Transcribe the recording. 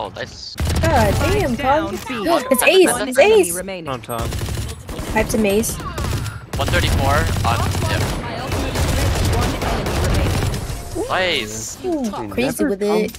Oh, nice. God damn, down, Pug. B. It's Ace! It's Ace! remaining. On top. Pipes to maze. 134 on. Yeah. Nice. Ooh, crazy with it.